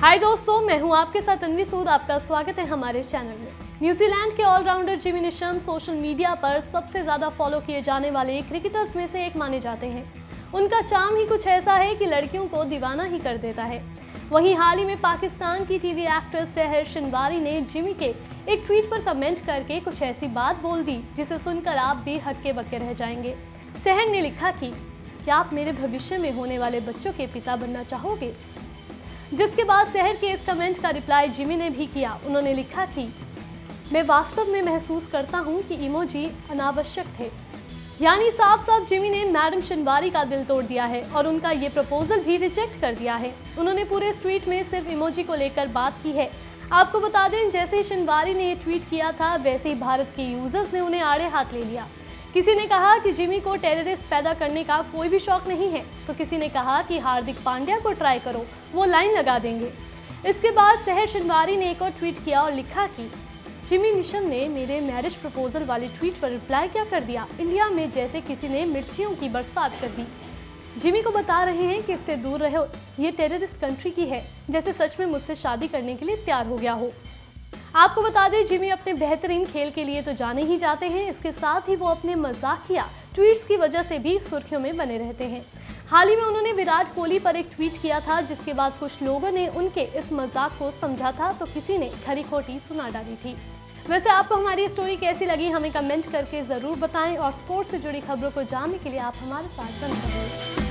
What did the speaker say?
हाय दोस्तों, मैं हूँ आपके साथ अनवी सूद। आपका स्वागत है हमारे चैनल में। न्यूजीलैंड के allrounder Jimmy Neesham social media पर सबसे ज़्यादा फॉलो किए जाने वाले क्रिकेटर्स में से एक माने जाते हैं। उनका चाम ही कुछ ऐसा है कि लड़कियों को दीवाना ही कर देता है। वहीं हाल ही में पाकिस्तान की टीवी एक्ट्रेस सहर शिनवारी ने जिमी के एक ट्वीट पर कमेंट करके कुछ ऐसी बात बोल दी, जिसे सुनकर आप भी हक्के बक्के रह जाएँगे। सहर ने लिखा कि, क्या आप मेरे भविष्य में होने वाले बच्चों के पिता बनना चाहोगे? जिसके बाद शहर के इस कमेंट का रिप्लाई जिमी ने भी किया। उन्होंने लिखा कि, मैं वास्तव में महसूस करता हूँ कि इमोजी अनावश्यक थे। यानी साफ़ साफ़ जिमी ने मैडम शनवारी का दिल तोड़ दिया है और उनका ये प्रपोजल भी रिजेक्ट कर दिया है। उन्होंने पूरे ट्वीट में सिर्फ़ इमोजी को लेकर बात की है। आपको बता दें, जैसे ही शनवारी ने ये ट्वीट किया था, वैसे ही भारत के यूज़र्स ने उन्हें आड़े हाथ ले लिया। किसी ने कहा कि जिमी को टेररिस्ट पैदा करने का कोई भी शौक नहीं है तो किसी ने कहा कि हार्दिक पांड्या को ट्राई करो, वो लाइन लगा देंगे। इसके बाद सहर शनवारी ने एक और ट्वीट किया और लिखा कि, जिमी निशम ने मेरे मैरिज प्रपोजल वाले ट्वीट पर रिप्लाई क्या कर दिया? इंडिया में जैसे किसी ने मिर्चियों की बरसात कर दी। जिमी को बता रहे हैं कि इससे दूर रहो, ये टेररिस्ट कंट्री की है, जैसे सच में मुझसे शादी करने के लिए तैयार हो गया हो। आपको बता दें, जिमी अपने बेहतरीन खेल के लिए तो जाने ही जाते हैं। इसके साथ ही वो अपने मजाकिया ट्वीट्स की वजह से भी सुर्खियों में बने रहते हैं। हाल ही में उन्होंने विराट कोहली पर एक ट्वीट किया था, जिसके बाद कुछ लोगों ने उनके इस मज़ाक को समझा था तो किसी ने खरी खोटी सुना डाली थी। वैसे आपको हमारी स्टोरी कैसी लगी, हमें कमेंट करके ज़रूर बताएँ, और स्पोर्ट्स से जुड़ी खबरों को जानने के लिए आप हमारे साथ बने रहिए।